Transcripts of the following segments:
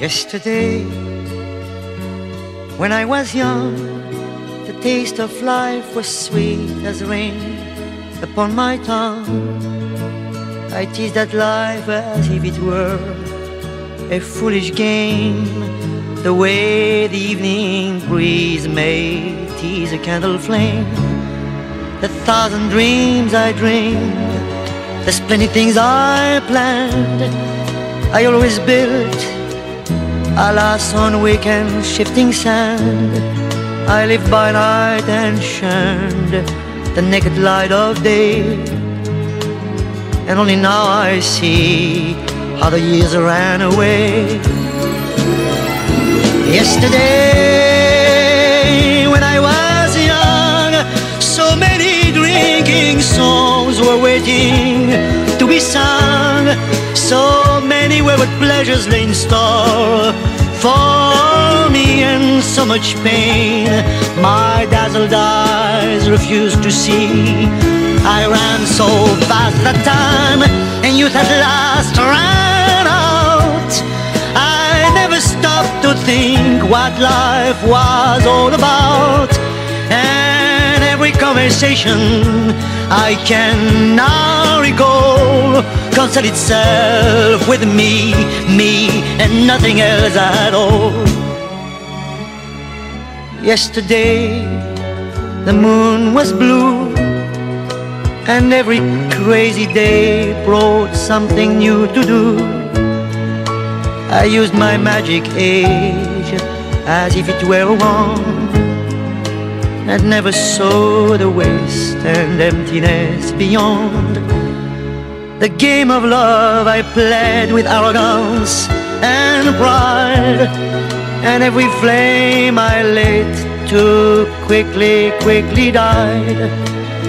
Yesterday, when I was young, the taste of life was sweet as rain upon my tongue. I teased at life as if it were a foolish game, the way the evening breeze may tease a candle flame. The thousand dreams I dreamed, the splendid things I planned, I always built Alas, on weekend shifting sand, I lived by night and shunned the naked light of day. And only now I see how the years ran away. Yesterday, when I was young, so many drinking songs were waiting. So many wayward pleasures lay in store for me and so much pain my dazzled eyes refused to see. I ran so fast that time and youth at last ran out. I never stopped to think what life was all about. And every conversation I can now recall concern itself with me, me, and nothing else at all. Yesterday, the moon was blue, and every crazy day brought something new to do. I used my magic age as if it were a wand, and never saw the waste and emptiness beyond. The game of love I played with arrogance and pride. And every flame I lit too quickly, quickly died.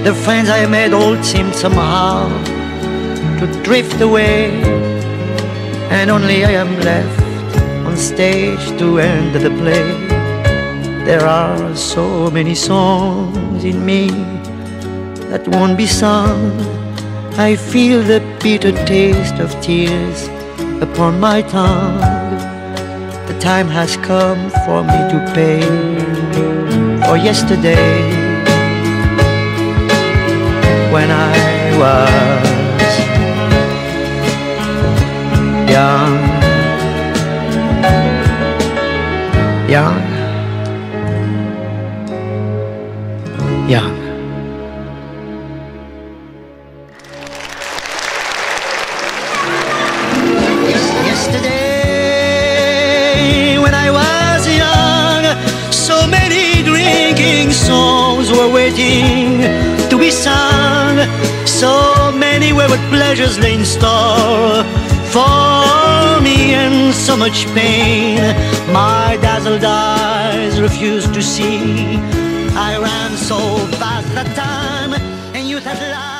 The friends I made all seemed somehow to drift away. And only I am left on stage to end the play. There are so many songs in me that won't be sung I feel the bitter taste of tears upon my tongue. The time has come for me to pay for yesterday when I was young, young, young. Yesterday, when I was young, so many drinking songs were waiting to be sung. So many wayward pleasures lay in store for me, and so much pain my dazzled eyes refused to see. I ran so fast that time, and youth had last.